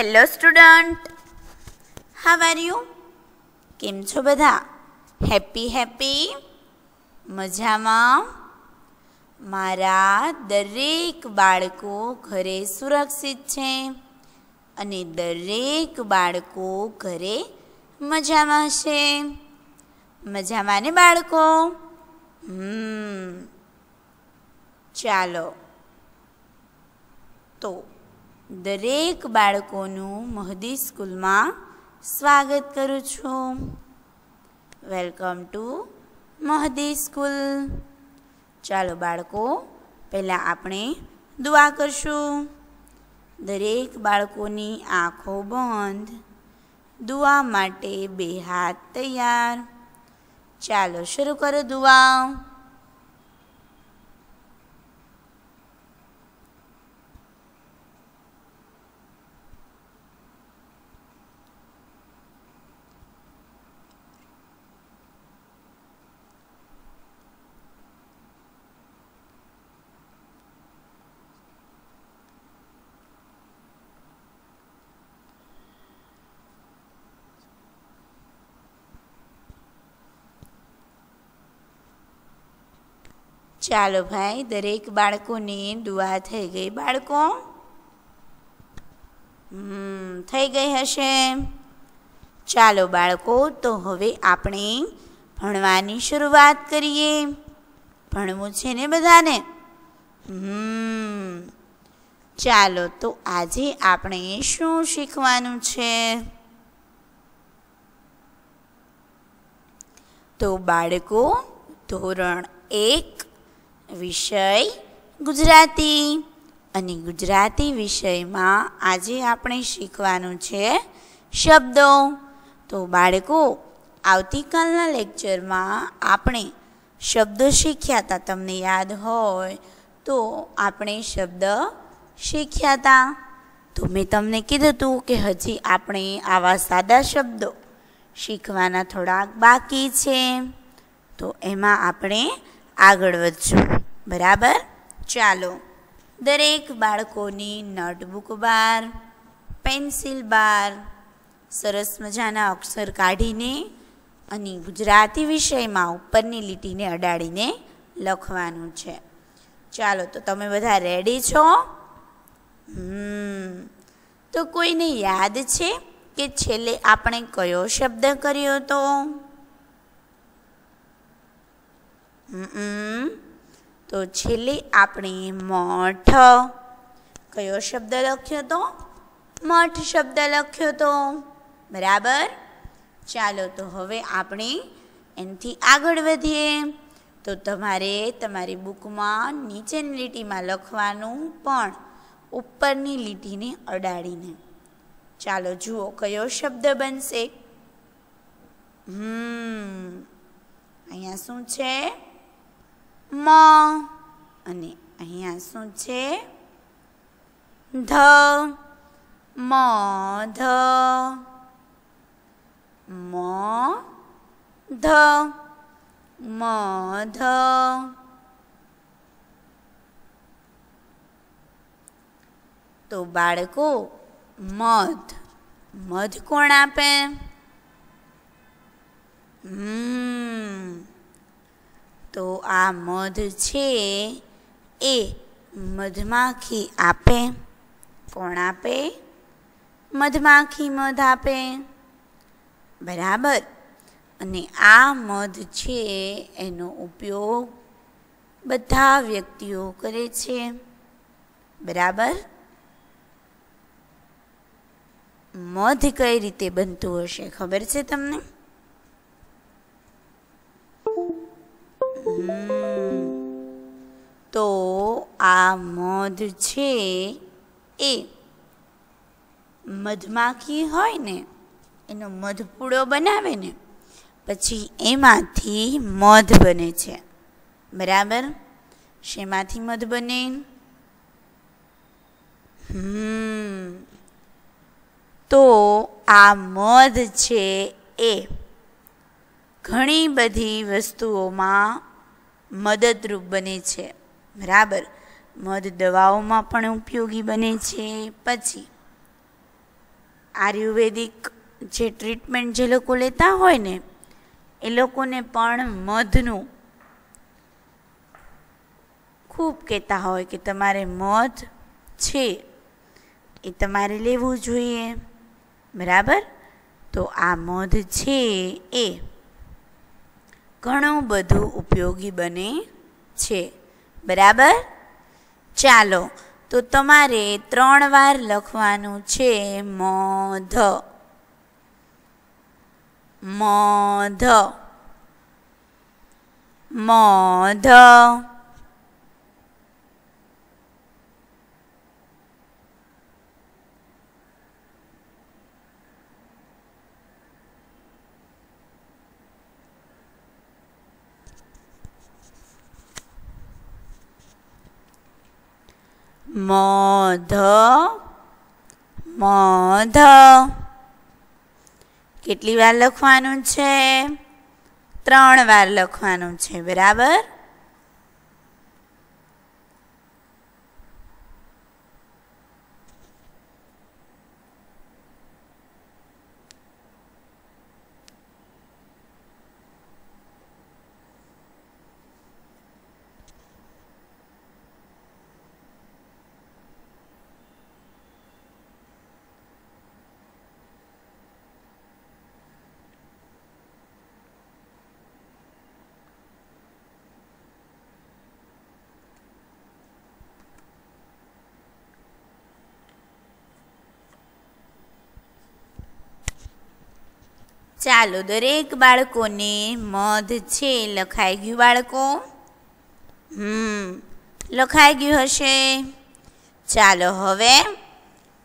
Hello student how are you કેમ છો બધા? હેપી હેપી મજામાં? મારા દરેક બાળકો ઘરે સુરક્ષિત છે અને દરેક બાળકો ઘરે મજામાં છે. મજામાં ને બાળકો? હમ. ચાલો. તો દરેક બાળકોનું મહદી સ્કૂલમાં સ્વાગત કરું છું. Welcome to Mahdi school. ચાલો બાળકો, પહેલાં આપણે દુઆ કરશું. દરેક બાળકોની આંખો બંધ. દુઆ માટે બે હાથ તૈયાર. ચાલો શરૂ કરો દુઆ. ચાલો ભાઈ, દરેક બાળકોની દુઆ થઈ ગઈ. બાળકો? થઈ ગઈ હશે. ચાલો બાળકો, તો હવે આપણે ભણવાની શરૂઆત કરીએ. ભણવું છે ને બધાને? હમ, ચાલો, તો આજે આપણે શું શીખવાનું છે? તો બાળકો, ધોરણ એક વિષય ગુજરાતી. અને ગુજરાતી વિષયમાં આજે આપણે શીખવાનું છે શબ્દો. તો બાળકો, આવતીકાલના લેક્ચરમાં આપણે શબ્દો શીખ્યા હતા તમને યાદ હોય તો આપણે શબ્દ શીખ્યા હતા તો મેં તમને કીધું હતું કે હજી આપણે આવા સાદા શબ્દો શીખવાના થોડાક બાકી છે. તો એમાં આપણે આગળ વધશું બરાબર? ચાલો. દરેક બાળકોની નોટબુક બાર, પેન્સિલ બાર, સરસ મજાના અક્ષર કાઢીને અને ગુજરાતી વિષયમાં ઉપરની લીટીને અડાડીને લખવાનું છે. ચાલો, તો તમે બધા રેડી છો? હમ. તો કોઈને યાદ છે કે છેલ્લે આપણે કયો શબ્દ કર્યો હતો હમ તો છેલ્લે આપણે મઠ. કયો શબ્દ લખ્યો તો? મઠ શબ્દ લખ્યો તો. બરાબર? ચાલો તો હવે આપણે એનાથી આગળ વધીએ. તો તમારે તમારી બુકમાં નીચેની લીટીમાં લખવાનું પણ ઉપરની લીટીને અડાડીને. ચાલો જુઓ કયો શબ્દ બનશે. હમ. અહીંયા શું છે? મ, અને અહીંયા શું છે? ધ, મ ધ મ ધ મ, ધ. તો બાળકો, મધ. મધ કોણ આપે? હમ. તો આ મધ છે એ મધમાખી આપે, કોણ આપે? મધમાખી મધ આપે. બરાબર. અને આ મધ છે એનો ઉપયોગ બધા વ્યક્તિઓ કરે છે. બરાબર? મધ કઈ રીતે બનતું હશે ખબર છે તમને? તો આ મધ છે એ મધમાખી હોય ને, એનો મધપૂડો બનાવે ને, પછી એમાંથી મધ બને છે. બરાબર? શેમાંથી મધ બને? તો આ મધ છે એ ઘણી બધી વસ્તુઓમાં મદદરૂપ બને છે. બરાબર? મધ દવાઓમાં પણ ઉપયોગી બને છે. પછી આયુર્વેદિક જે ટ્રીટમેન્ટ જે લોકો લેતા હોય ને, એ લોકોને પણ મધનું ખૂબ કહેતા હોય કે તમારે મધ છે, એ તમારે લેવું જોઈએ. બરાબર? તો આ મધ છે એ ઘણું બધું ઉપયોગી બને છે. બરાબર? ચાલો, તો તમારે ત્રણ વાર લખવાનું છે મધ. મધ. મધ. મધ મધ. કેટલી વાર લખવાનું છે? ત્રણ વાર લખવાનું છે બરાબર? ચાલો દરેક બાળકોને મધ છે, લખાઈ ગયું બાળકો? હમ, લખાઈ ગયું હશે? ચાલો હવે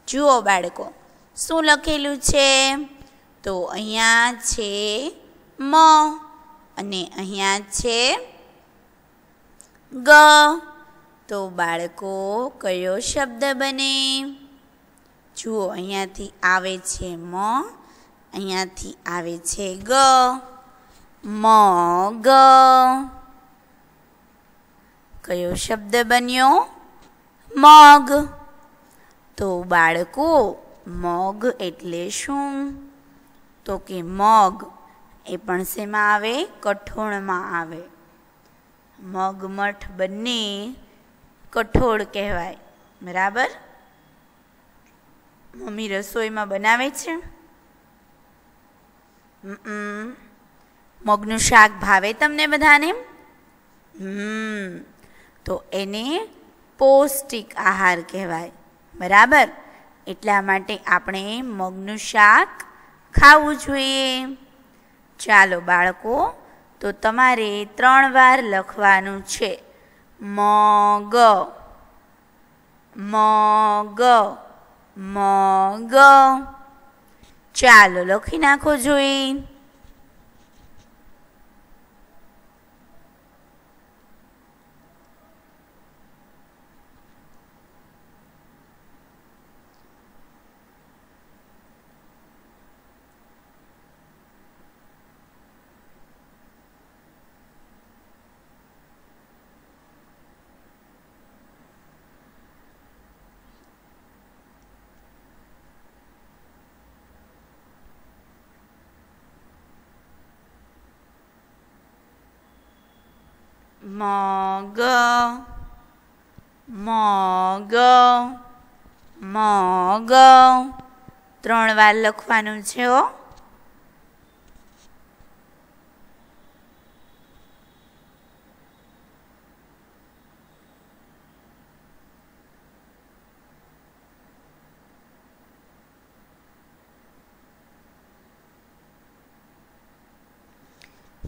જુઓ બાળકો, શું લખેલું છે? તો અહીંયા છે મ અને અહીંયા છે ગ. તો બાળકો, કયો શબ્દ બને? જુઓ, અહીંયાથી આવે છે મ. અહીંયાથી આવે છે ગ. મ, ગ. કયો શબ્દ બન્યો? મગ. તો બાળકો, મગ એટલે શું? તો કે મગ એ પણ શેમાં આવે? કઠોળમાં આવે. મગ મઠ બંને કઠોળ કહેવાય. બરાબર? મમ્મી રસોઈમાં બનાવે છે? મગનું શાક ભાવે તમને બધાને? હમ તો એને પૌષ્ટિક આહાર કહેવાય. બરાબર? એટલા માટે આપણે મગનું શાક ખાવું જોઈએ. ચાલો બાળકો, તો તમારે ત્રણ વાર લખવાનું છે. મગ. મગ. મગ. ચાલો લખી નાખો જોઈ મગ મગ મગ ત્રણ વાર લખવાનું છે હો.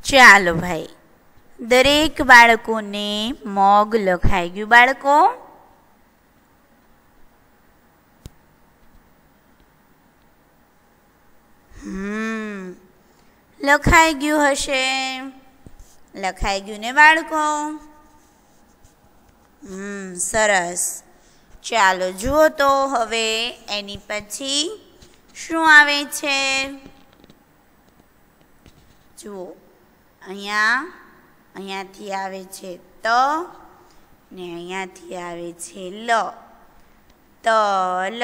ચાલો ભાઈ. દરેક બાળકોને મોગ લખાઈ ગયું. બાળકો, હમ, લખાઈ ગયું હશે. લખાઈ ગયું ને બાળકો? હમ, સરસ. ચાલો જુઓ તો હવે એની પછી શું આવે છે? જુઓ, અહીંયા અહીંયાથી આવે છે ત ને અહીંયાથી આવે છે લ. ત લ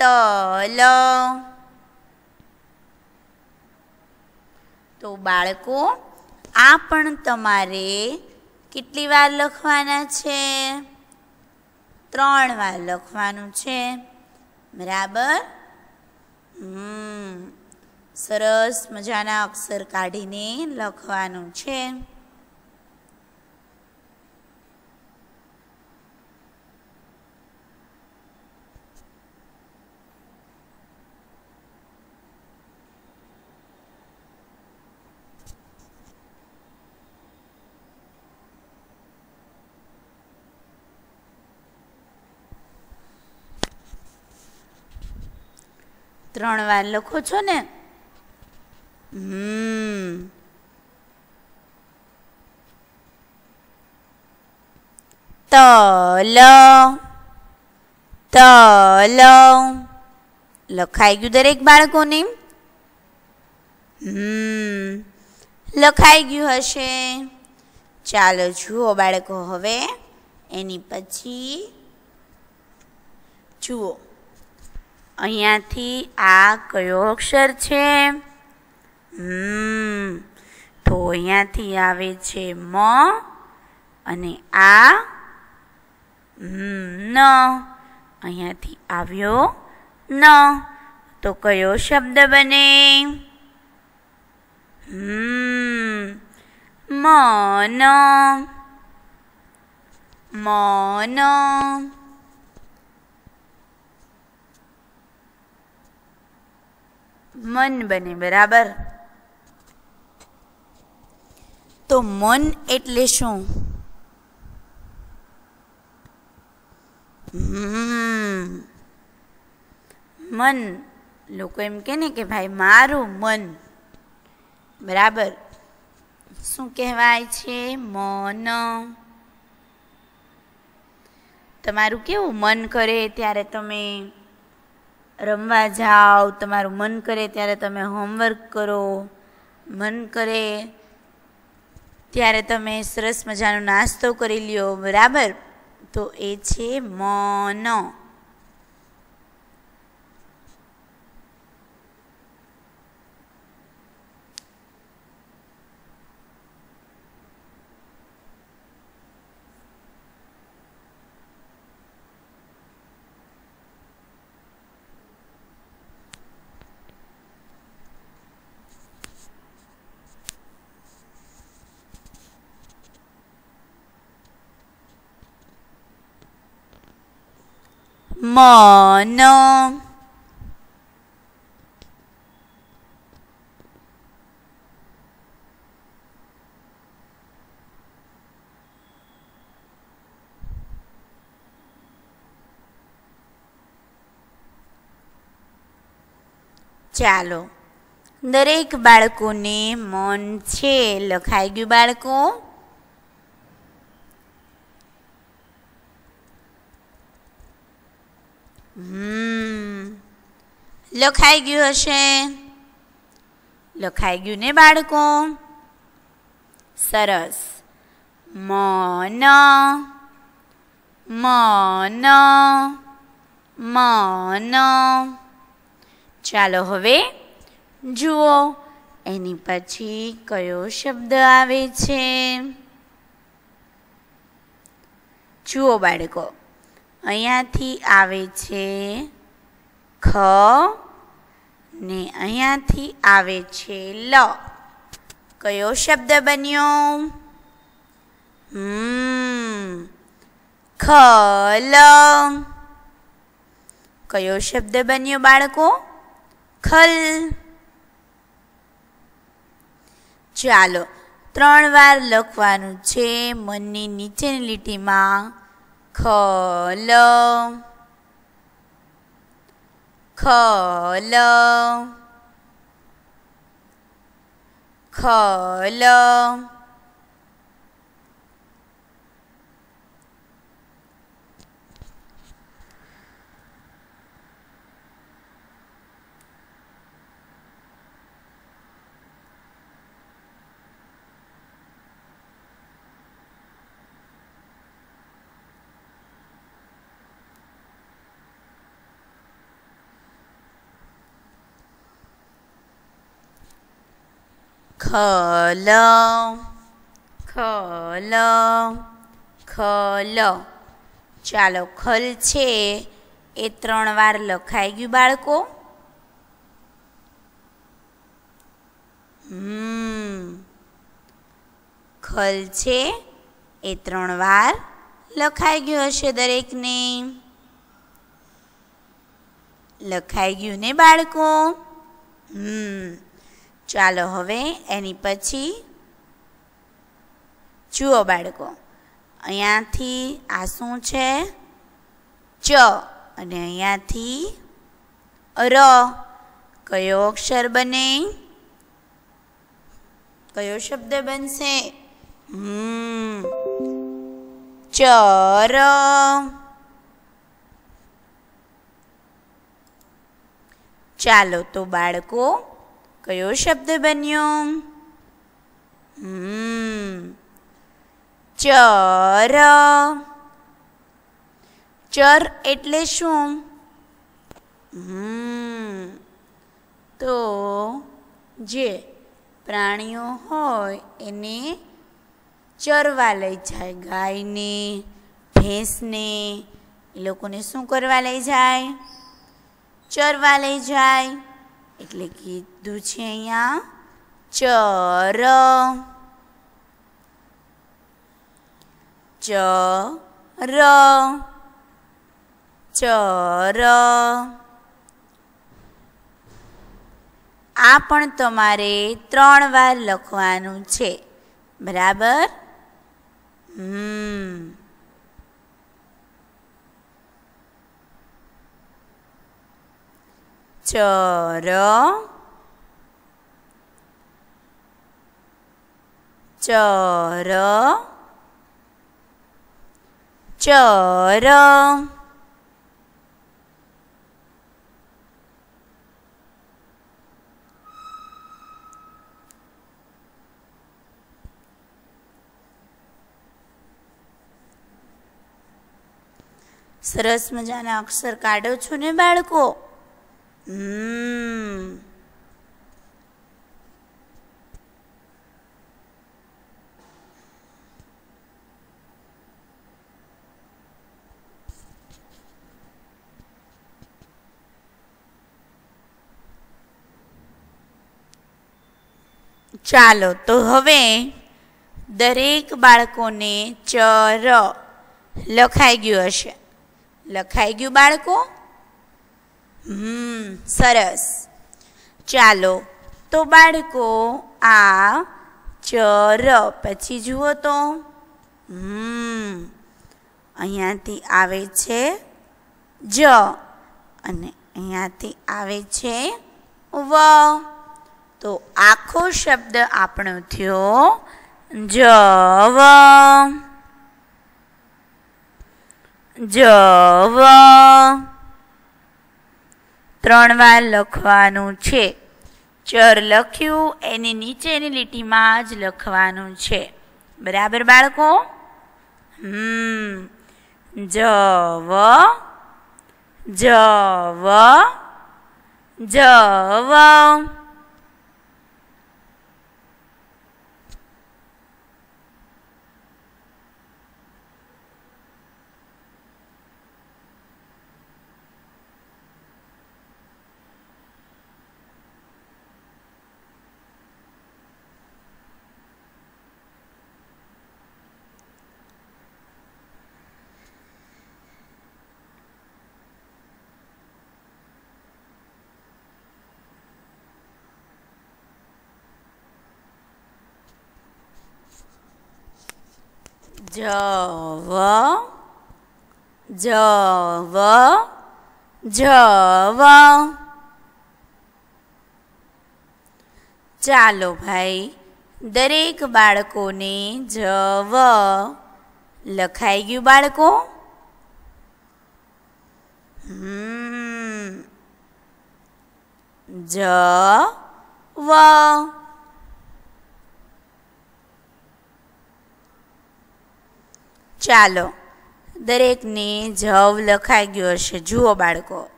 તલ. તો બાળકો, આ પણ તમારે કેટલી વાર લખવાના છે? ત્રણ વાર લખવાનું છે. બરાબર? હમ. સરસ મજાના અક્ષર કાઢીને લખવાનું છે. ત્રણ વાર લખો છો ને? હમ તલ તલ લખાઈ ગયું દરેક બાળકોને હમ લખાઈ ગયું હશે ચાલો જુઓ બાળકો હવે એની પછી જુઓ અહીંયાથી આ કયો અક્ષર છે હમ. તો અહીંયાથી આવે છે મ અને આ ન. અહીંયાથી આવ્યો ન. તો કયો શબ્દ બને? હમ. મન. મન. મન બને બરાબર. તો મન એટલે શું? મન. લોકો એમ કે ને કે ભાઈ, મારું મન. બરાબર. શું કહેવાય છે? મન. તમારું કેવું મન કરે ત્યારે તમે રમવા જાઓ? તમારું મન કરે ત્યારે તમે હોમવર્ક કરો? મન કરે ત્યારે તમે સરસ મજાનો નાસ્તો કરી લ્યો બરાબર? તો એ છે મન. મન ચાલો. દરેક બાળકોને મન છે લખાઈ ગયું બાળકો. લખાઈ ગયું હશે. લખાઈ ગયું ને બાળકો? સરસ. મન. મન. મન. ચાલો હવે જુઓ એની પછી કયો શબ્દ આવે છે. જુઓ બાળકો. અહીંયાથી આવે છે ખ ને અહીંયાથી આવે છે લ. કયો શબ્દ બન્યો? હમ. ખલ. કયો શબ્દ બન્યો બાળકો? ખલ. ચાલો, ત્રણ વાર લખવાનું છે મનની નીચેની લીટીમાં. ขอลง ขอลง ขอลง ખલ ખલ ખલ. ચાલો, ખલ છે. એ ત્રણ વાર લખાઈ ગયું બાળકો. ખલ છે. એ ત્રણ વાર લખાઈ ગયું હશે દરેકને. લખાઈ ગયું ને બાળકો? હમ. ચાલો હવે એની પછી જુઓ બાળકો. અહીંયાથી આ શું છે? ચ. અને અહીંયાથી ર. કયો અક્ષર બને? કયો શબ્દ બનશે? હમ. ચર ચાલો તો બાળકો કયો શબ્દ બન્યો? ચર. ચર એટલે શું? તો જે પ્રાણીઓ હોય એને ચરવા લઈ જાય, ગાયને, ભેંસને, એ લોકોને શું કરવા લઈ જાય? ચરવા લઈ જાય. એટલે કીધું છે અહીંયા ચર ચર ચર આ પણ તમારે ત્રણ વાર લખવાનું છે. બરાબર? હમ. ચર ચર ચર સરસ મજાના અક્ષર કાઢો છો ને બાળકો? ચાલો તો હવે દરેક બાળકોને ચર લખાઈ ગયું હશે. લખાઈ ગયું બાળકો? હમ, સરસ. ચાલો, તો બાળકો, આ ચર, પછી જુઓ તો. હમ, અહીંયાથી આવે છે જ, અને અહીંયાથી આવે છે વ. તો આખો શબ્દ આપણો થયો જવ જવ ત્રણ વાર લખવાનું છે. ચર લખ્યું, એની નીચેની લીટીમાં જ લખવાનું છે. બરાબર બાળકો? હમ. જવ જવ જવ જવ જવ જવ. ચાલો ભાઈ દરેક બાળકોને જવ. લખાઈ ગયું બાળકો? હમ. જ વ ચાલો, દરેકને જવ લખાઈ ગયો હશે. જુઓ બાળકો,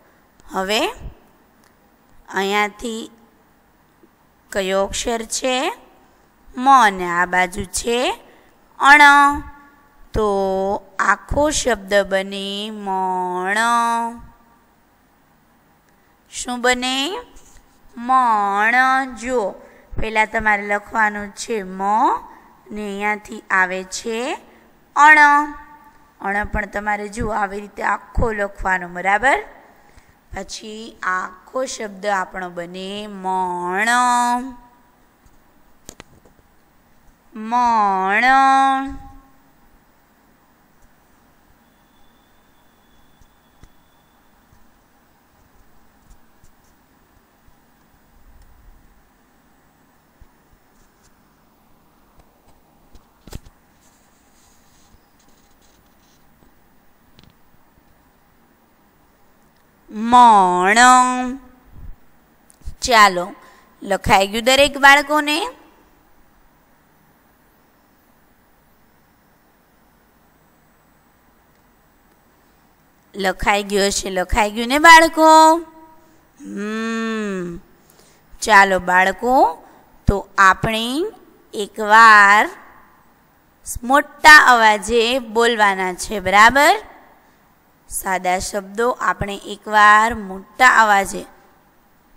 હવે અહીંયાથી કયો અક્ષર છે? મ અને આ બાજુ છે અણ. તો આખો શબ્દ બને મણ. શું બને? મણ. જો પહેલાં તમારે લખવાનું છે મ ને અહીંયાથી આવે છે અણ. અણ પણ તમારે જુઓ આવી રીતે આખો લખવાનો, બરાબર? પછી આખો શબ્દ આપણો બને મણ. મણ. મણ ચાલો, લખાઈ ગયું દરેક બાળકોને? લખાઈ ગયો છે લખાઈ ગયું ને બાળકો? ચાલો બાળકો, તો આપણે એકવાર મોટા અવાજે બોલવાના છે, બરાબર? સાદા શબ્દો આપણે એકવાર મોટા અવાજે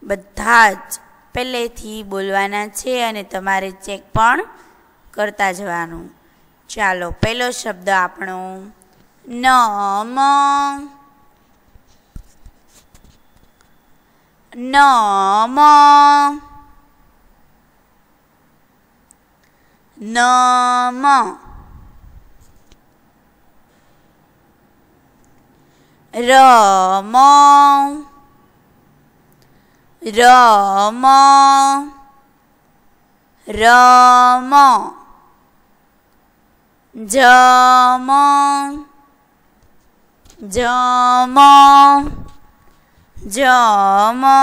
બધા જ પહેલેથી બોલવાના છે અને તમારે ચેક પણ કરતા જવાનું. ચાલો, પહેલો શબ્દ આપણો. નમ. નમ. નમ. રમ. રમો. રમો. જમો. જમો. જમો.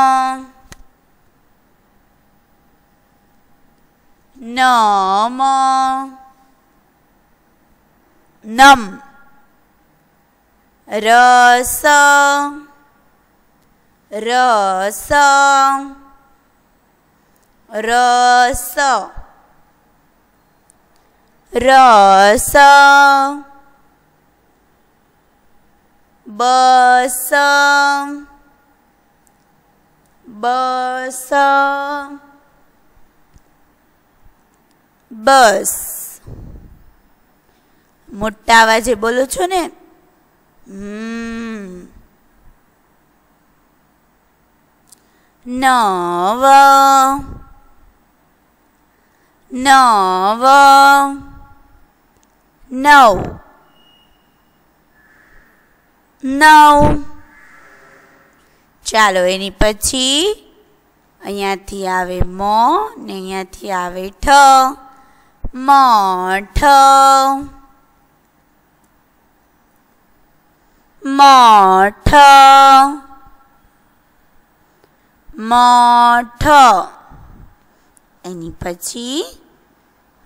નમ. નમ. રસ રસ રસ રસ બસ બસ બસ મોટા અવાજે બોલો છો ને હમ નવ. નવ. નવ. નવ. ચાલો એની પછી અહીંયાથી આવે મ ને અહીંયાથી આવે ઠ. મઠ મઠ મઠ એની પછી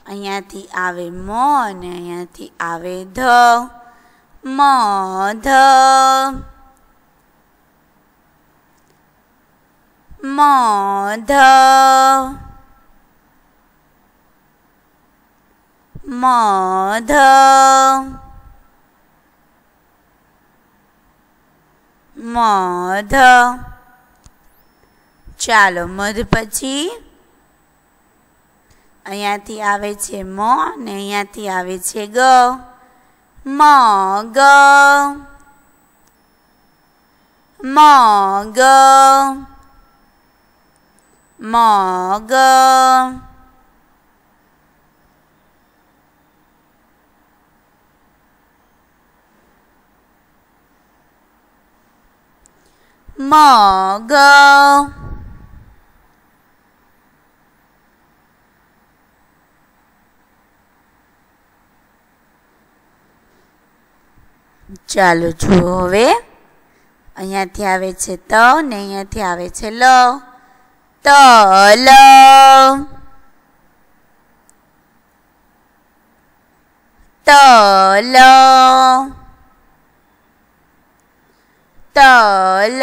અહીંયાથી આવે મ અને અહીંયાથી આવે ધ. મધ મધ મધ મધ. ચાલો, મધ પછી અહીંયાથી આવે છે મ ને અહીંયાથી આવે છે ગ. મ ગ મ મ ચાલો જુઓ હવે. અહીંયાથી આવે છે ત ને અહીંયાથી આવે છે લ. તલ. તલ. તલ.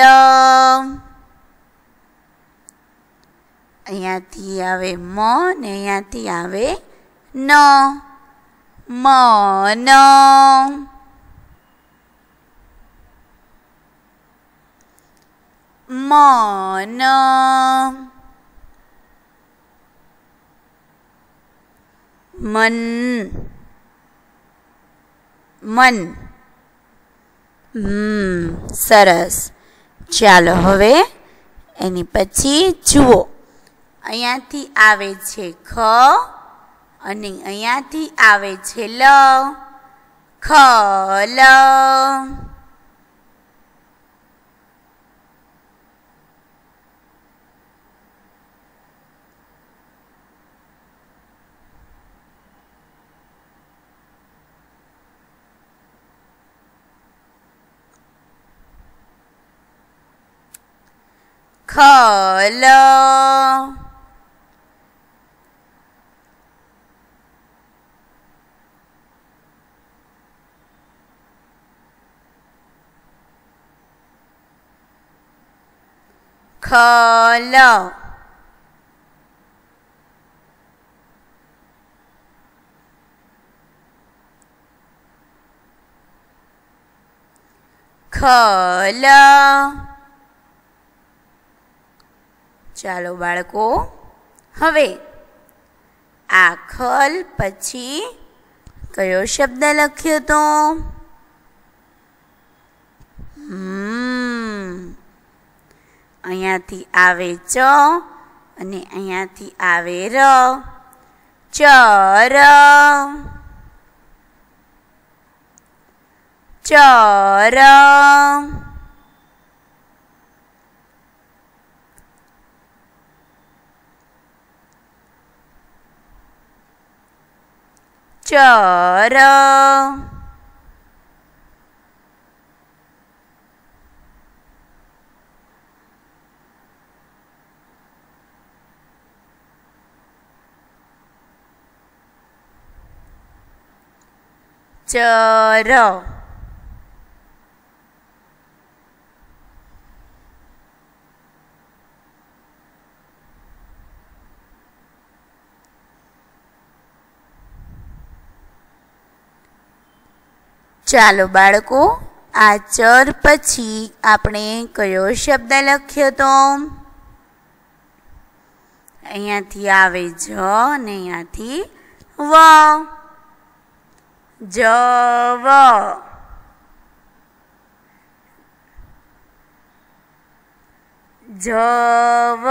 અહીંયાથી આવે મ ને અહીંયાથી આવે ન. મન. મન. મન. મન. હમ, સરસ. ચાલો હવે એની પછી જુઓ. અહીંયાથી આવે છે ખ અને અહીંયાથી આવે છે લ. ખ, લ. ખલ ખલ ખલ ચાલો બાળકો, હવે આ ખલ પછી કયો શબ્દ લખ્યો તો? અહીંયાથી આવે ચ અને અહીંયાથી આવે ર. ચર. ચર. ચર ચર ચાલો બાળકો, આ ચર પછી આપણે કયો શબ્દ લખ્યો તો? અહીંયાથી આવે જ અને અહીંયાથી વ. જવ જવ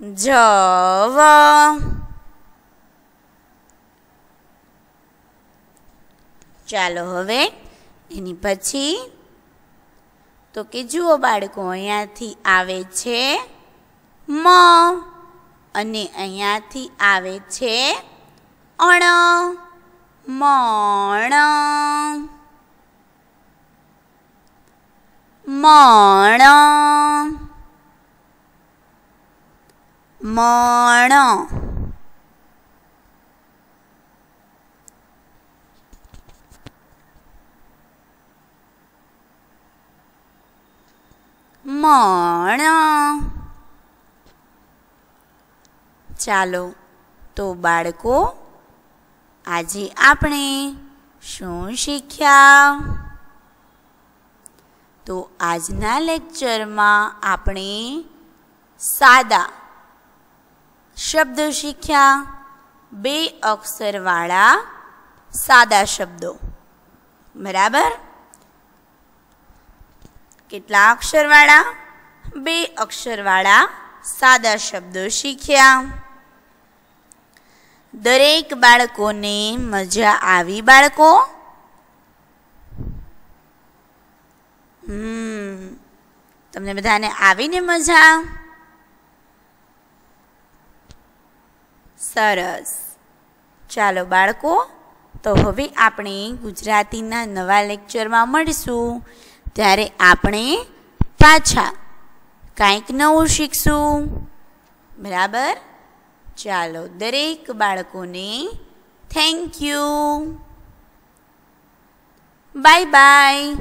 જવ. ચાલો હવે એની પછી તો કે જુઓ બાળકો, અહીંયાથી આવે છે મ અને અહીંયાથી આવે છે અણ. મણ. મણ. મણ. મણ. ચાલો તો બાળકો આજે આપણે શું શીખ્યા? તો આજના લેક્ચરમાં આપણે સાદા શબ્દો શીખ્યા. બે અક્ષરવાળા સાદા શબ્દો. બરાબર? કેટલા અક્ષરવાળા? બે અક્ષરવાળા સાદા શબ્દો શીખ્યા. દરેક બાળકોને મજા આવી બાળકો? હમ. તમને બધાને આવીને મજા? સરસ. ચાલો બાળકો, તો હવે આપણે ગુજરાતીના નવા લેક્ચરમાં મળીશું. ત્યારે આપણે પાછા કાંઈક નવું શીખશું. બરાબર? ચાલો દરેક બાળકોને થેન્ક યુ બાય બાય